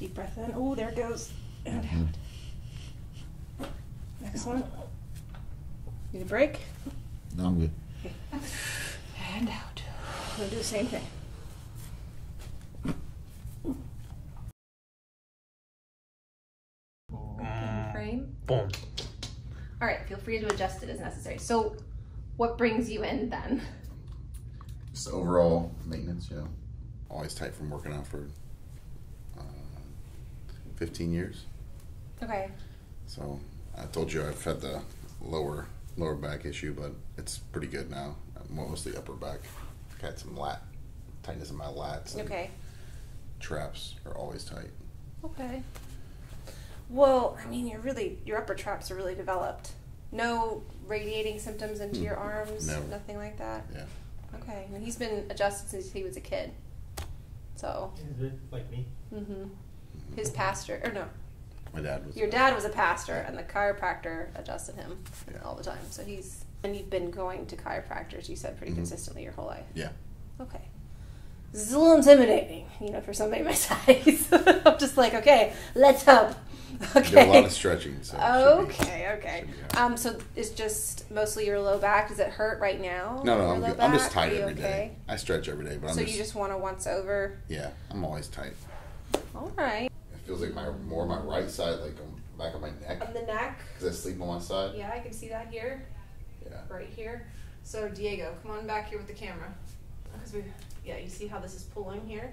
Deep breath in. Oh, there it goes. And out. Next one. Need a break? No, I'm good. And out. We'll do the same thing. Mm. frame. Boom. All right, feel free to adjust it as necessary. So, what brings you in then? Just overall maintenance, you know. Always tight from working out for 15 years. Okay. So I told you I've had the lower lower back issue, but it's pretty good now. Mostly upper back. I've had some lat tightness in my lats. Okay. Traps are always tight. Okay. Well, I mean, you're really your upper traps are really developed. No radiating symptoms into your arms. No. Nothing like that. Yeah. Okay. And he's been adjusted since he was a kid. So, Is it like me? hmm his pastor or no, My dad was. your dad was a pastor, and the chiropractor adjusted him Yeah. all the time. So he's and you've been going to chiropractors. You said pretty Mhm. consistently your whole life. Yeah. Okay. This is a little intimidating, you know, for somebody my size. I'm just like, okay, let's. I Okay. do a lot of stretching. So it should be- okay, okay. be right. Um, so it's just mostly your low back. Does it hurt right now? no, no, I'm, good. I'm just tight every day. I stretch every day, but I'm So you just want to once over. yeah, I'm always tight. All right. Feels like my more my right side, like on the back of my neck, On the neck. because I sleep on one side. Yeah, I can see that here, Yeah. right here. So Diego, come on back here with the camera. Because we, yeah, you see how this is pulling here,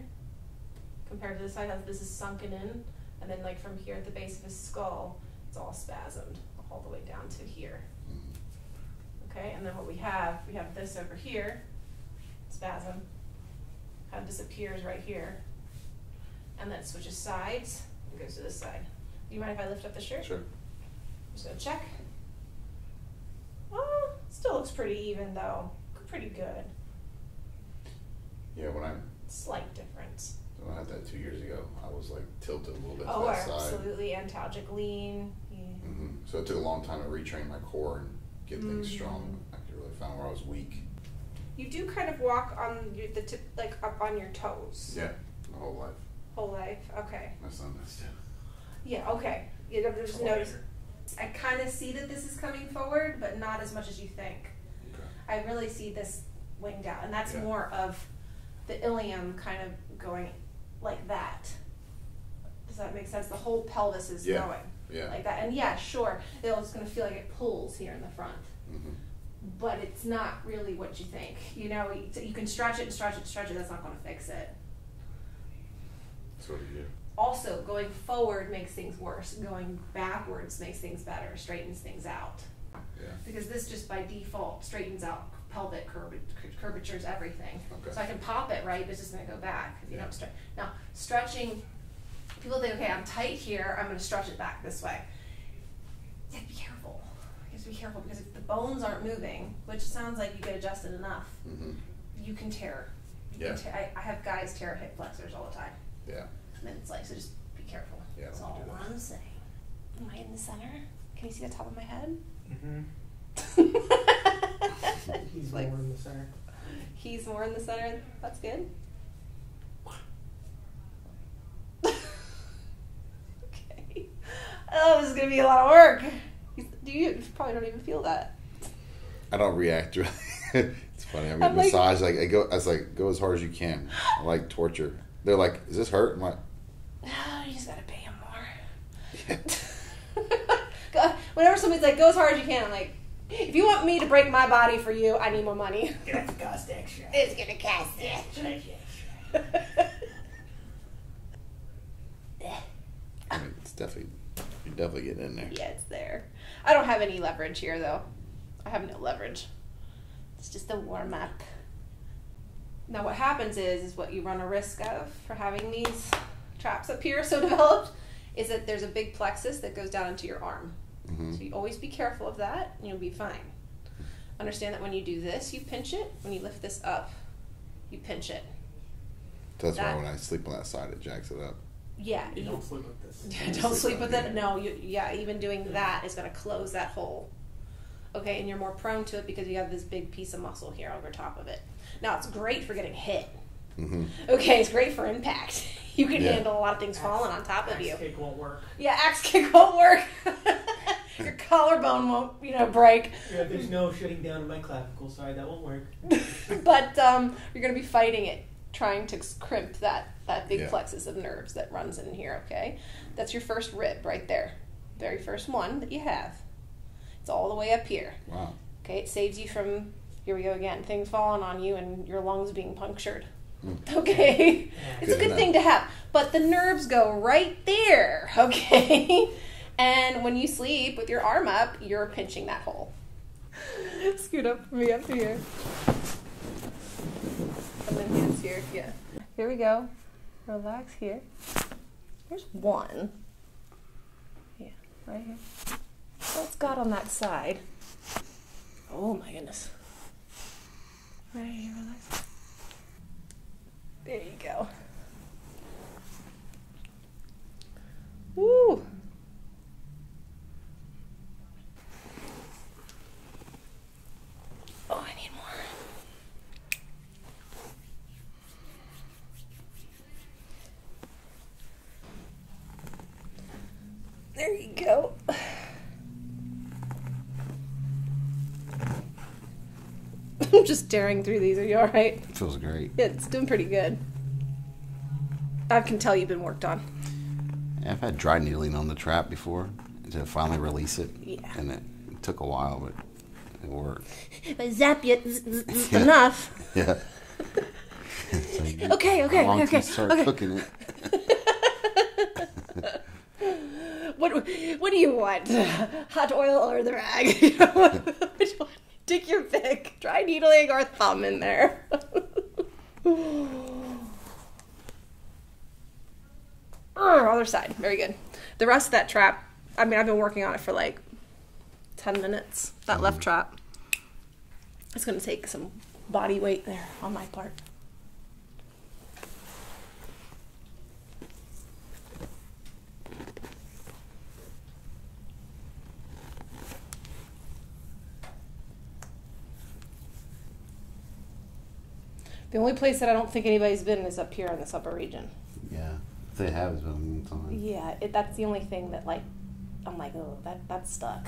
compared to this side. How this is sunken in, and then like from here at the base of his skull, it's all spasmed all the way down to here. Mhm. Okay, and then what we have, we have this over here, spasm, how this appears right here, and then switches sides and goes to this side. Do you mind if I lift up the shirt? Sure. Just gonna check. Oh, still looks pretty even though. Pretty good. Yeah, when I'm Slight difference. when I had that two years ago, I was like tilted a little bit Oh, to that side. absolutely. Antalgic lean. Yeah. hmm So it took a long time to retrain my core and get things Mhm. strong. I could really find where I was weak. You do kind of walk on your, the tip, like up on your toes. Yeah, my whole life. Whole life. Okay. My son does too. Yeah. Okay. You know, just Oh, I kind of see that this is coming forward, but not as much as you think. Okay. I really see this winged out, and that's Yeah. more of the ilium kind of going like that. Does that make sense? The whole pelvis is Yeah. going Yeah. like that, and yeah, sure, it's going to feel like it pulls here in the front, hmm but it's not really what you think. You know, you, you can stretch it and stretch it and stretch it. That's not going to fix it. So what do? Also, going forward makes things worse. Going backwards makes things better. Straightens things out. Yeah. because this just by default straightens out pelvic curva- curvatures, everything. Okay. So I can pop it right, but it's just gonna go back if you Yeah. don't stretch. Now stretching, people think, okay, I'm tight here, I'm gonna stretch it back this way. Yeah, be careful. You have to be careful because if the bones aren't moving, which sounds like you get adjusted enough, hmm you can tear. You Yeah. Can tear I, I have guys tear hip flexors all the time, Yeah. and then it's like, so just be careful. Yeah, That's don't all do that. I'm saying. Am I in the center? Can you see the top of my head? Mm-hmm. He's like more in the center. he's more in the center. That's good. okay. Oh, this is gonna be a lot of work. He's- Do you, you probably don't even feel that? I don't react really. it's funny. I mean, I'm like- massage like I go. I was like, go as hard as you can. I like torture. They're like, is this hurt? I'm like, No, you just gotta pay him more. yeah. Go- Whenever somebody's like, "Go as hard as you can," I'm like, "If you want me to break my body for you, I need more money." It's Gonna cost extra. it's gonna cost extra. I mean, it's definitely you're definitely getting in there. Yeah, it's there. I don't have any leverage here though. I have no leverage. It's just a warm up. Now what happens is is what you run a risk of for having these traps up here so developed is that there's a big plexus that goes down into your arm. hmm So you always be careful of that and you'll be fine. Understand that when you do this, you pinch it. When you lift this up, you pinch it. So that's That- why when I sleep on that side, it jacks it up. Yeah, You you- don't sleep with this. Yeah, don't sleep with it. No, you, yeah, even doing that is going to close that hole. Okay, and you're more prone to it because you have this big piece of muscle here over top of it. Now it's great for getting hit. Mm-hmm. Okay, it's great for impact. You can Yeah. handle a lot of things falling on top of Axe you. kick won't work. Yeah, axe kick won't work. Your collarbone won't, you know, break. Yeah, there's no shutting down of my clavicle. Sorry, that won't work. but um, you're going to be fighting it, trying to crimp that that big Yeah. plexus of nerves that runs in here. Okay, that's your first rib right there, very first one that you have. It's all the way up here. Wow. Okay, it saves you from here we go again, things falling on you and your lungs being punctured. Hmm. Okay, it's a Good good to thing to have, but the nerves go right there. Okay, and when you sleep with your arm up, you're pinching that hole. Scoot up for me up here. And then hands here. Yeah. Here we go. Relax here. Here's one. Yeah, right here. What's got on that side? Oh my goodness. There you go. Woo! Oh, I need more. There you go. I'm just tearing through these. Are you all right? Feels great. Yeah, it's doing pretty good. I can tell you've been worked on. Yeah, I've had dry needling on the trap before to finally release it. Yeah. And it, took a while, but it worked. If I zap you Yeah. enough. Yeah. So you- Okay, okay, long okay, start okay. cooking it. What What do you want? Hot oil or the rag? Which one? Take your pick. Dry needling or thumb in there. Other side. Very good. The rest of that trap, I mean, I've been working on it for like 10 minutes. That left trap. It's going to take some body weight there on my part. The only place that I don't think anybody's been is up here in this upper region. Yeah. If they have, it's been a long time. Yeah, it, that's the only thing that like I'm like, oh, that that's stuck.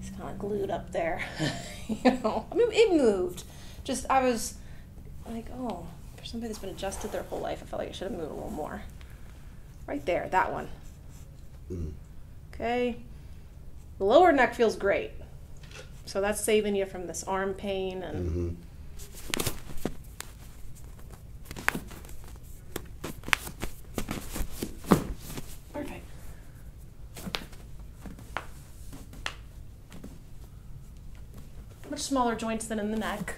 It's kind of glued up there. you know, I mean, it moved. Just I was like, oh, for somebody that's been adjusted their whole life, I felt like it should have moved a little more. Right there, that one. Mm. Okay. The lower neck feels great, so that's saving you from this arm pain and. hmm Perfect. Much smaller joints than in the neck.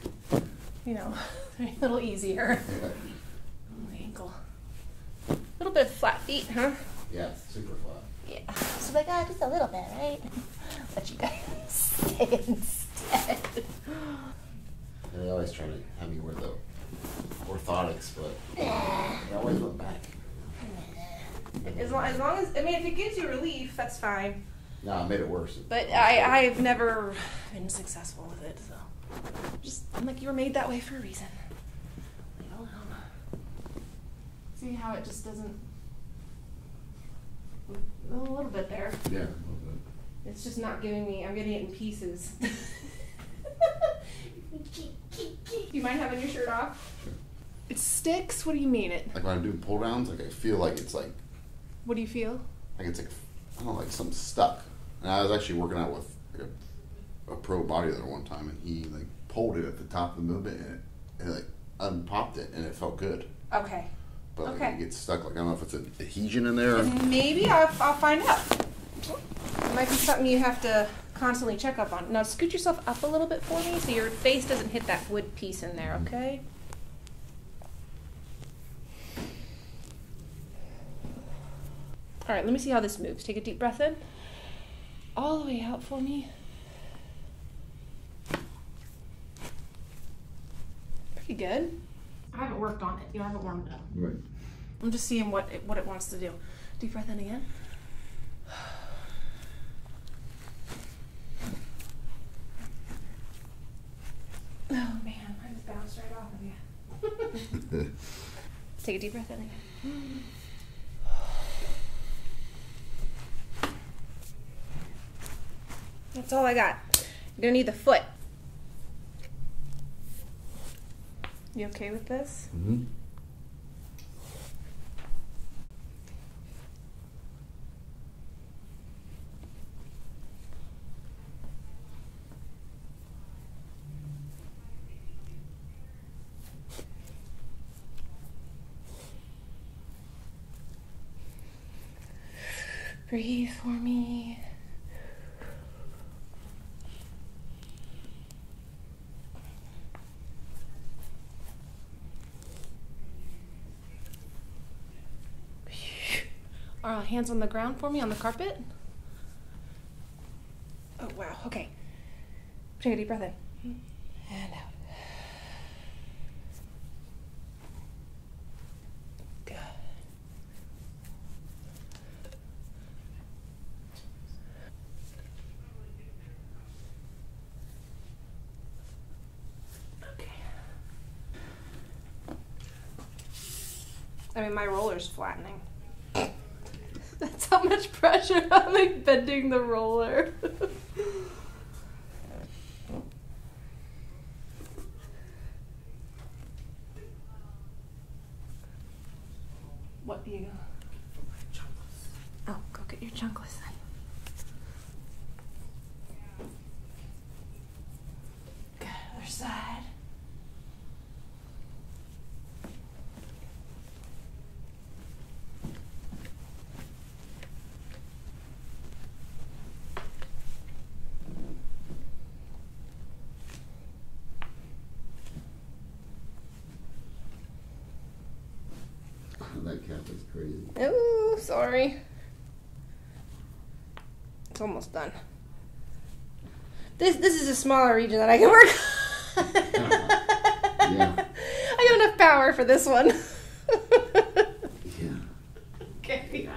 You know, a little easier. Yeah. The ankle. A little bit of flat feet, huh? yeah, super flat. Yeah. So like, ah, just a little bit, right? Let you guys say instead. And they always try to have me wear the orthotics, but they always went back. As long, as long as I mean, if it gives you relief, that's fine. No, I made it worse. But I, I've never been successful with it, so just I'm like you were made that way for a reason. Leave it alone. See how it just doesn't. A little bit there. Yeah. It's just not giving me. I'm getting it in pieces. you mind having your shirt off? It sticks. What do you mean it? Like when I'm doing pull downs, like I feel like it's like What do you feel? like it's like I don't know, like something stuck. And I was actually working out with like a, a pro bodybuilder one time, and he like pulled it at the top of the movement, and it, and it like unpopped it, and it felt good. Okay. But like, Okay. it gets stuck. Like I don't know if it's an adhesion in there. Or, Maybe I'll, I'll find out. It might be something you have to constantly check up on. Now scoot yourself up a little bit for me so your face doesn't hit that wood piece in there, mm-hmm. okay? All right, let me see how this moves. Take a deep breath in. All the way out for me. Pretty good. I haven't worked on it. You know, I haven't warmed it up. right. I'm just seeing what it, what it wants to do. Deep breath in again. Oh man, I just bounced right off of you. Take a deep breath in again. That's all I got. You're gonna need the foot. You okay with this? Mm-hmm. Breathe for me. Are hands on the ground for me on the carpet? Oh wow, okay. Take a deep breath in. And out. Good. Okay. I mean, my roller's flattening. That's how much pressure I'm like bending the roller. what do you? Oh, go get your chunkless then. Good, other side. That cat was crazy. Oh, sorry. It's almost done. This this is a smaller region that I can work. on. Yeah. I got enough power for this one. Yeah. okay.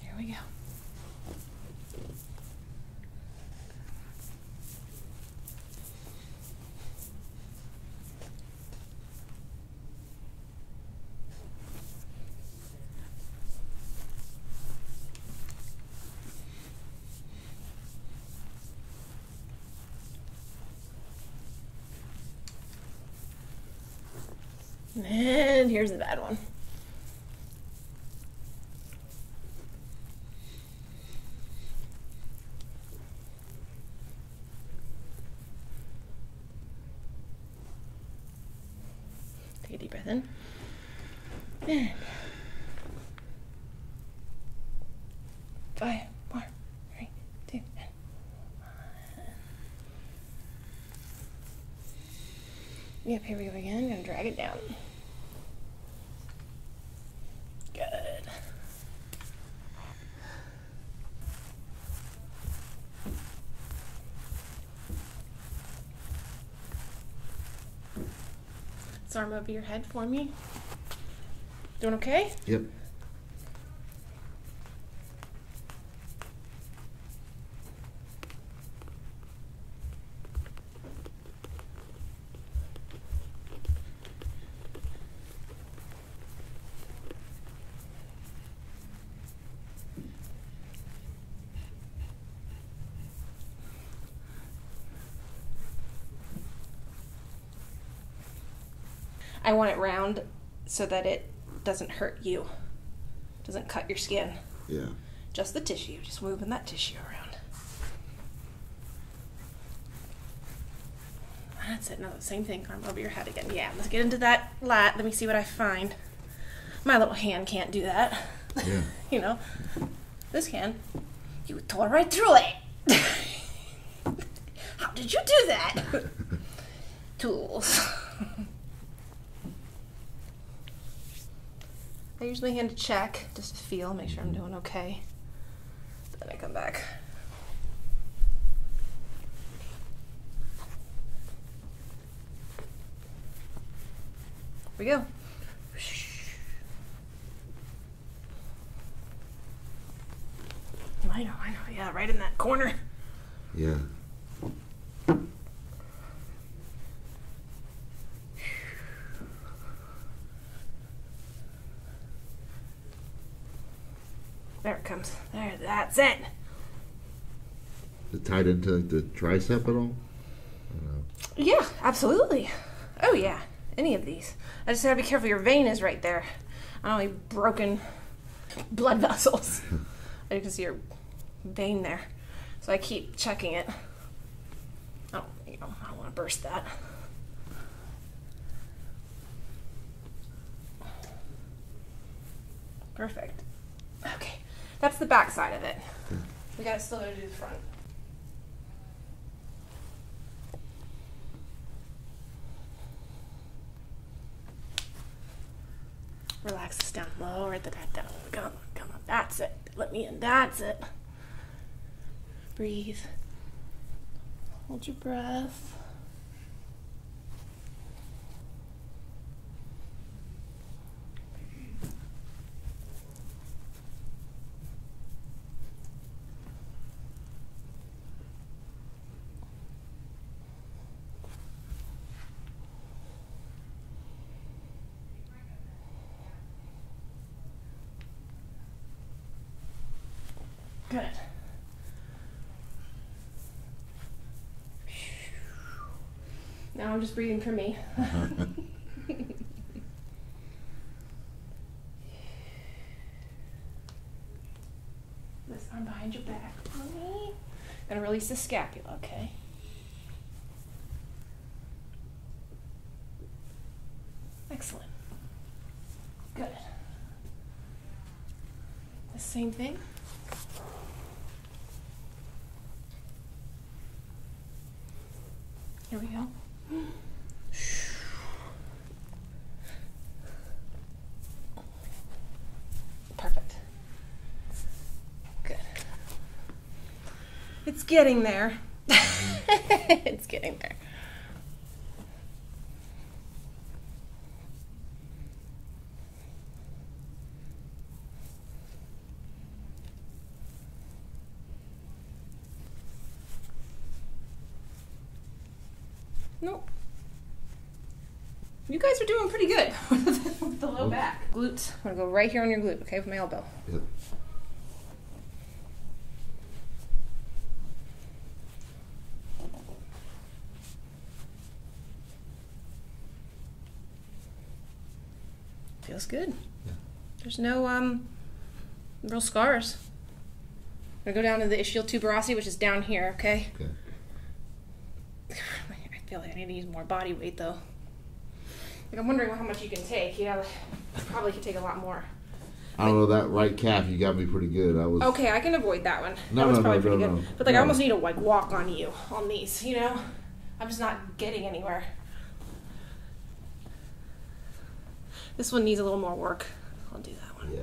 Here we go. And here's the bad one. Take a deep breath in. And five more. Three, two, and one. Yep, here we go again. Gonna drag it down. Good. Arm over your head for me. Doing okay? Yep. I want it round so that it doesn't hurt you. Doesn't cut your skin. Yeah. Just the tissue. Just moving that tissue around. That's it. No, the same thing. Arm over your head again. Yeah, let's get into that lat. Let me see what I find. My little hand can't do that. Yeah. you know, this can. You tore right through it. How did you do that? Tools. I usually hand a check just to feel, make sure I'm doing okay. Then I come back. Here we go. I know, I know. Yeah, right in that corner. Yeah. That's it. Is it tied into like the tricep at all? Yeah, absolutely. Oh yeah, any of these. I just gotta be careful. Your vein is right there. I don't want any broken blood vessels. I can see your vein there, so I keep checking it. I don't, you know, I don't want to burst that. Perfect. That's the back side of it. We gotta still gotta do the front. Relax this down. Lower the head down. Come on, come on. That's it. Let me in. That's it. Breathe. Hold your breath. Good. Now I'm just breathing for me. this arm behind your back. Mommy. Gonna release the scapula, okay? Excellent. Good. The same thing. Here we go. Perfect. Good. It's getting there. it's getting there. Nope. You guys are doing pretty good with the low back. Glutes. I'm gonna go right here on your glute, okay, with my elbow. Yep. Feels good. Yeah. There's no um real scars. I'm gonna go down to the ischial tuberosity, which is down here, okay? Okay. I feel like I need to use more body weight though. Like I'm wondering how much you can take. You know, probably could take a lot more. I don't know that right calf. You got me pretty good. I was. Okay, I can avoid that one. No, that one's no, probably no, pretty no, good. no. But like I almost need to like walk on you on these, you know? I'm just not getting anywhere. This one needs a little more work. I'll do that one. Yeah.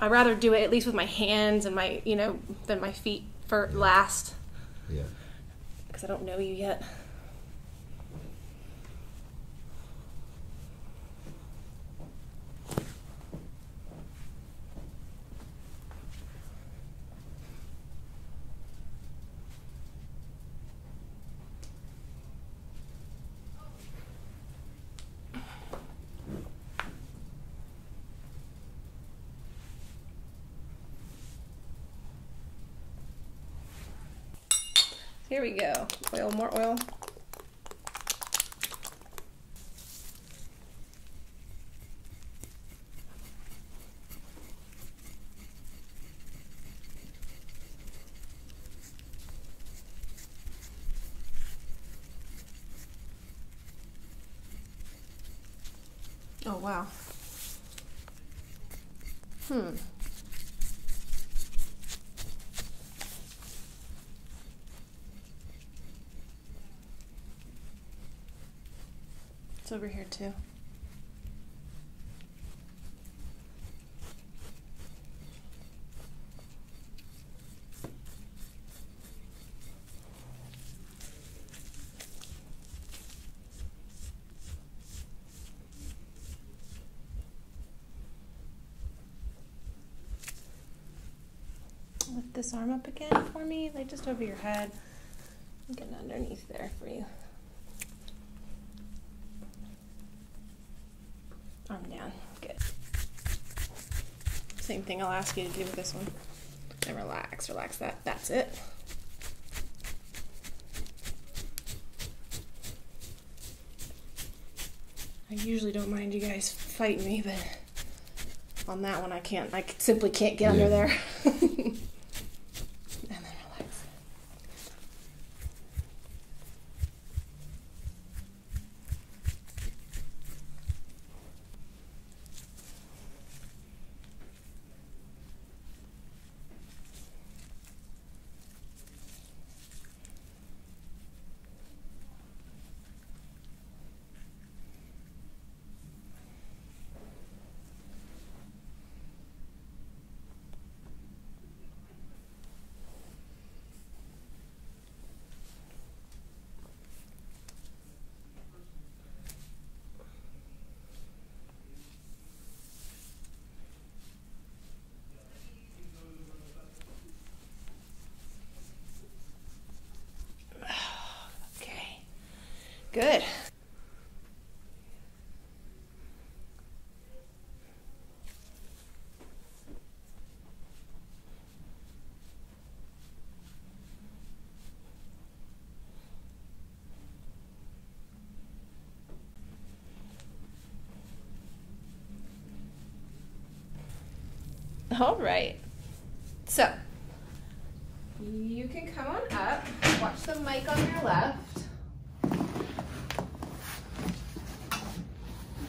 I'd rather do it at least with my hands and my, you know, than my feet for last Yeah. because I don't know you yet. Here we go. Oil, more oil. It's over here too. Lift this arm up again for me, Like just over your head. I'm getting underneath there for you. Same thing I'll ask you to do with this one. And relax, relax that. That's it. I usually don't mind you guys fighting me, but on that one I can't. I simply can't get under there. and then relax. Okay. Good. All right. So, you can come on up, watch the mic on your left.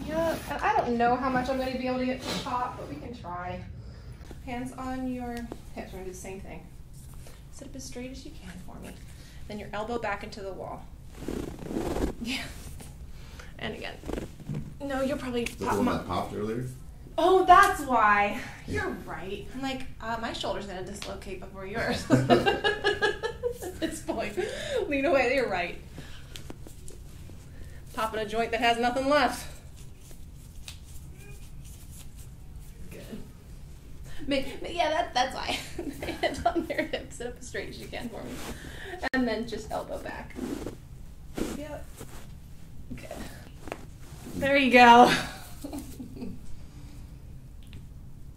Yeah, and I don't know how much I'm going to be able to get to the top, but we can try. Hands on your hips. We're going to do the same thing. Sit up as straight as you can for me. Then your elbow back into the wall. Yeah. And again. No, you'll probably The pop one that popped earlier. Oh, that's why. You're right. I'm like, uh, my shoulder's gonna dislocate before yours. At this point, lean away. You're right. Popping a joint that has nothing left. Good. Ma- ma- Yeah, that, that's why. Hands on your hips. Sit up as straight as you can for me, and then just elbow back. Yep. Good. There you go.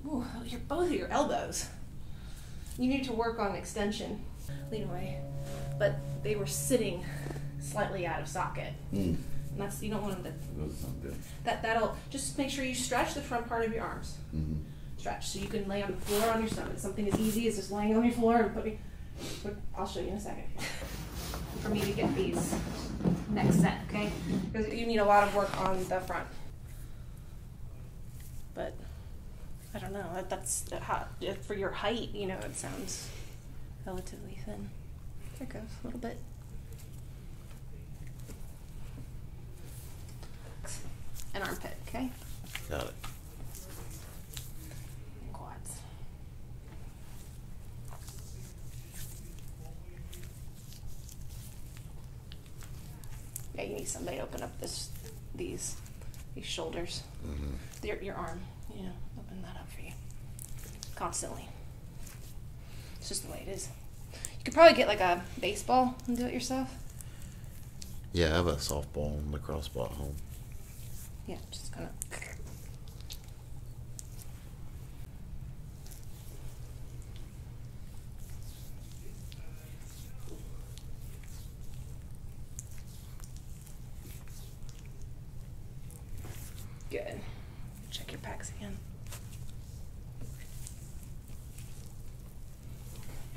Ooh, your both of your elbows. You need to work on extension. Lean away. But they were sitting slightly out of socket. Mm. And that's you don't want them to That doesn't sound good. that that'll just make sure you stretch the front part of your arms. Mm-hmm. Stretch so you can lay on the floor on your stomach. Something as easy as just laying on your floor and putting but I'll show you in a second. For me to get these next set, okay? Because you need a lot of work on the front. But I don't know. That, that's how, for your height. You know, it sounds relatively thin. There goes a little bit. An armpit, okay? Got it. And quads. Yeah, you need somebody to open up this, these, these shoulders, Mm-hmm. your your arm. You know, open that up for you constantly. It's just the way it is. You could probably get like a baseball and do it yourself. Yeah, I have a softball and lacrosse ball at home. Yeah, just kind of. Good. Check your pecs again.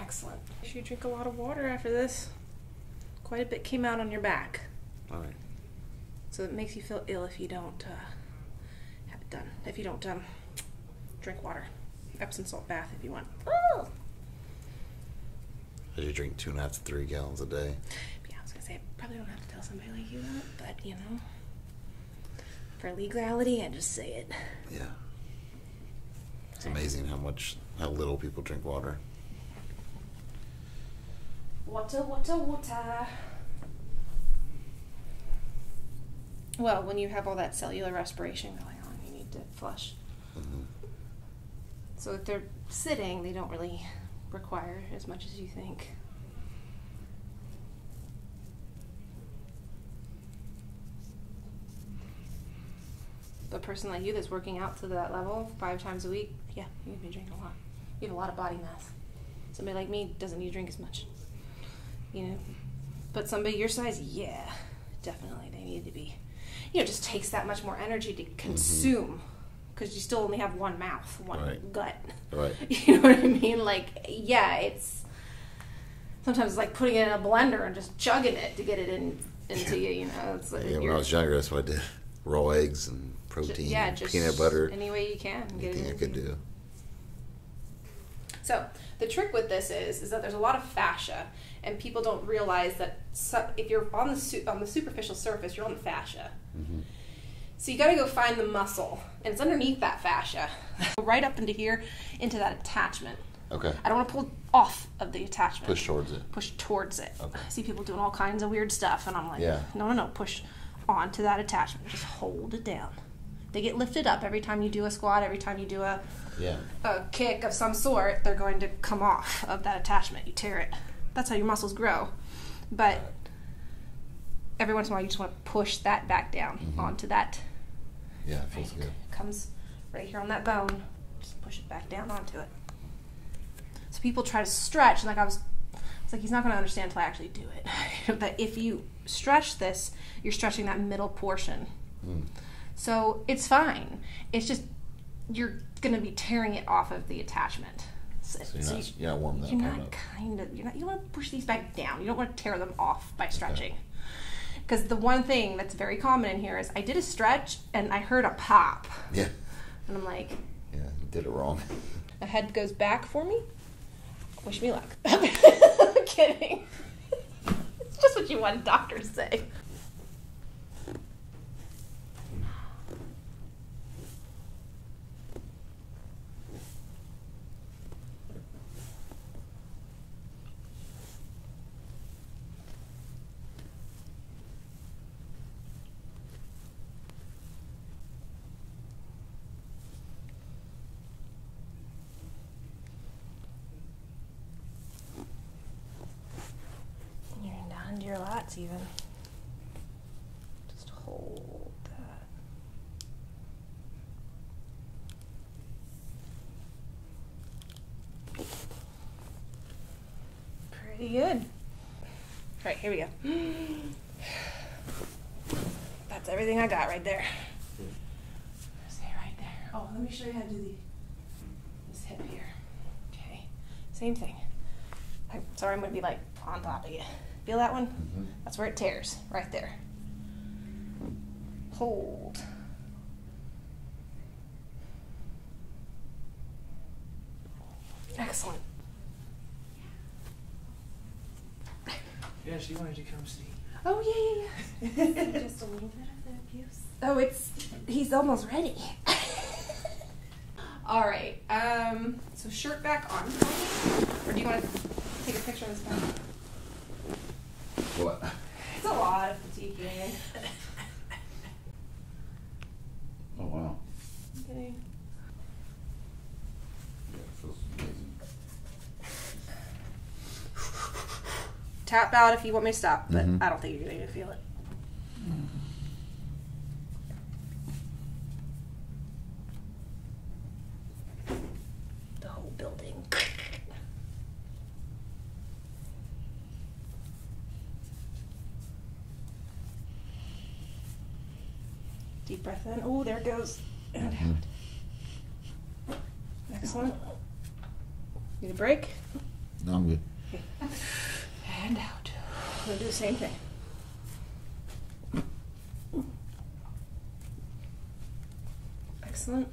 Excellent. You should drink a lot of water after this. Quite a bit came out on your back. All right. So it makes you feel ill if you don't uh, have it done. If you don't um, drink water. Epsom salt bath if you want. Oh! I do drink two and a half to three gallons a day. Yeah, I was gonna say, I probably don't have to tell somebody like you that, but you know, for legality, I just say it. Yeah. It's amazing how much, how little people drink water. Water, water, water. Well, when you have all that cellular respiration going on, you need to flush. hmm So if they're sitting, they don't really require as much as you think. But a person like you that's working out to that level five times a week, yeah, you need to be drinking a lot. You have a lot of body mass. Somebody like me doesn't need to drink as much. You know? But somebody your size, yeah, definitely they need to be. You know, it just takes that much more energy to mm-hmm. consume because you still only have one mouth, one Right. gut. Right. You know what I mean? Like, yeah, it's sometimes it's like putting it in a blender and just chugging it to get it in into you. You know, it's like Yeah, when I was younger, that's what I did. Raw eggs and protein, yeah, and just peanut butter. any way you can. Get it Anything I could do. So the trick with this is is that there's a lot of fascia, and people don't realize that su- if you're on the on the superficial surface, you're on the fascia. Mhm. So you got to go find the muscle, and it's underneath that fascia, right up into here, into that attachment. Okay. I don't want to pull off of the attachment. Push towards it. Push towards it. Okay. I see people doing all kinds of weird stuff, and I'm like, Yeah. no, no, no, push onto that attachment. Just hold it down. They get lifted up every time you do a squat, every time you do a Yeah. a kick of some sort, they're going to come off of that attachment. You tear it. That's how your muscles grow. But every once in a while, you just want to push that back down Mhm. onto that. Yeah, it feels good. It comes right here on that bone. Just push it back down onto it. So people try to stretch, and like I was, it's like he's not going to understand until I actually do it. but if you stretch this, you're stretching that middle portion. Mm. So it's fine. It's just you're going to be tearing it off of the attachment. So, So you're so not, you- you're not warming that you're not up. kind of you're not you don't want to push these back down. You don't want to tear them off by stretching. Because the one thing that's very common in here is I did a stretch and I heard a pop, Yeah. and I'm like, Yeah, you did it wrong. the head goes back for me. Wish me luck. I'm kidding. it's just what you want doctors say. You're down into your lats even. Just hold that. Pretty good. All right, here we go. That's everything I got right there. Stay right there. Oh, let me show you how to do the this hip here. Okay, same thing. I'm sorry, I'm gonna be like on top of you. Feel that one? Mhm. That's where it tears, right there. Hold. Excellent. Yeah, she wanted to come see. Oh yeah, yeah, yeah. Just a little bit of the abuse. Oh, it's he's almost ready. All right. Um. So shirt back on, or do you want to take a picture of this back? What? It's a lot of fatigue. Oh wow. Okay. Yeah, it feels amazing. Tap out if you want me to stop, but Mhm. I don't think you're going to feel it. The whole building. In. Oh, there it goes. And out. Excellent. Need a break? No, I'm good. And out. We're gonna do the same thing. Excellent.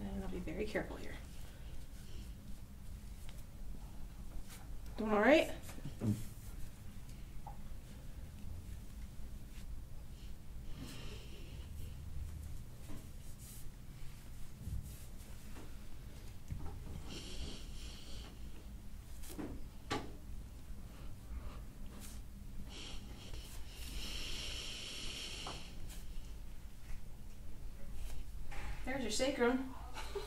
And I'll be very careful here. Doing all right? Your sacrum.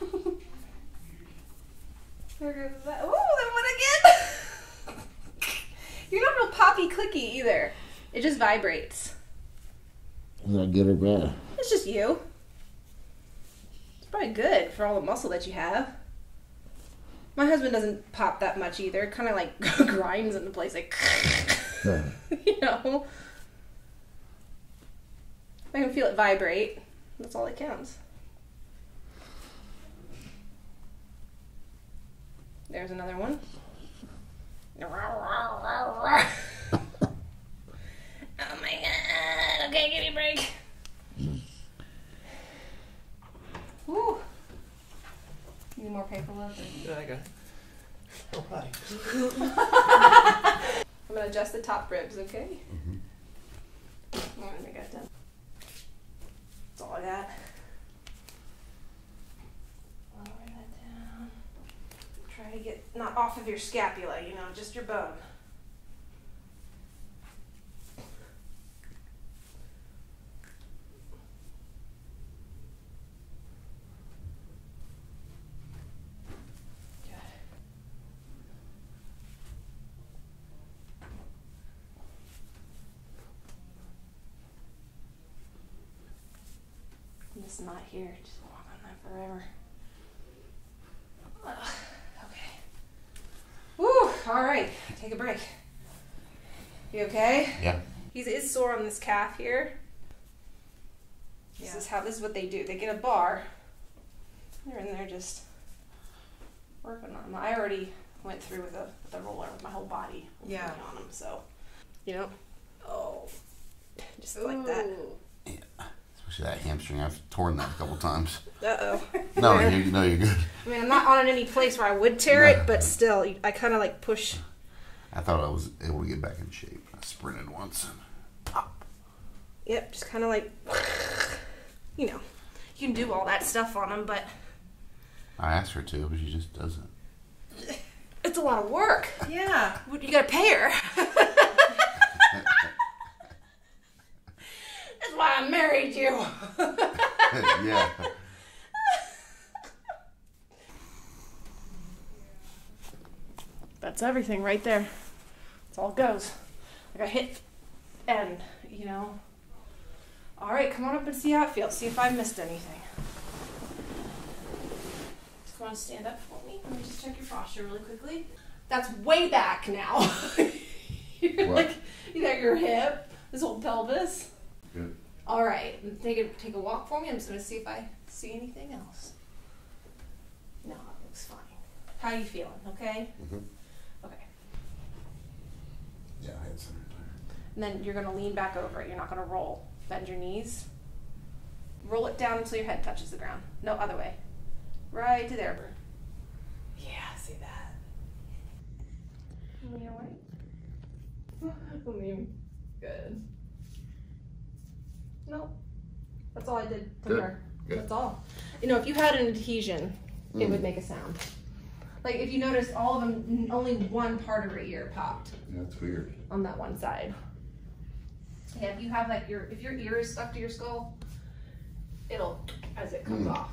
there goes that. Ooh, then what that again? You're not real poppy clicky either. It just vibrates. Is that good or bad? It's just you. It's probably good for all the muscle that you have. My husband doesn't pop that much either. Kind of like grinds into place, like you know. I can feel it vibrate. That's all that counts. There's another one. oh my god. Okay, give me a break. Woo. Need more paper paperwork? Yeah, I got it. Oh, hi. I'm gonna adjust the top ribs, okay? Alright, I got done. That's all I got. Lower that down. Try to get not off of your scapula, you know, just your bone. Good. This knot here, just walk on that forever. Ugh, okay. Woo! All right, take a break. You okay? Yeah. He is sore on this calf here. This is how this is what they do. They get a bar. They're in there just working on them. I already went through with a with a roller with my whole body Yeah. on them. So, you know, oh, just like that. Especially that hamstring. I've torn that a couple times. Uh oh. No, you no, you're good. I mean, I'm not on any place where I would tear it, but still, I kind of like push. I thought I was able to get back in shape. I sprinted once and pop. Yep, just kind of like, you know, you can do all that stuff on them, but I asked her to, but she just doesn't. it's a lot of work. Yeah. You gotta pay her. That's why I married you. yeah. That's everything right there. That's all it goes. Like I hit end, you know. All right, come on up and see how it feels. See if I missed anything. Just want to stand up for me. Let me just check your posture really quickly. That's way back now. You're What? like, you got your hip, this whole pelvis. Good. All right, take a take a walk for me. I'm just gonna see if I see anything else. No, it looks fine. How you feeling? Okay. Mhm. Okay. Yeah, I had some. And then you're gonna lean back over it. You're not gonna roll. Bend your knees. Roll it down until your head touches the ground. No other way. Right to there. Yeah, see that. You alright? Good. No. That's all I did to Good, her. good. That's all. You know, if you had an adhesion, it Mm. would make a sound. Like if you notice, all of them, only one part of her ear popped That's weird. on that one side. Yeah, if you have like your, if your ear is stuck to your skull, it'll as it comes Mm. off.